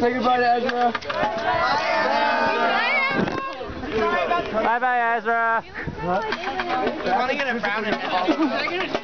Say goodbye to Ezra. Bye bye, Ezra. I want to get a brown and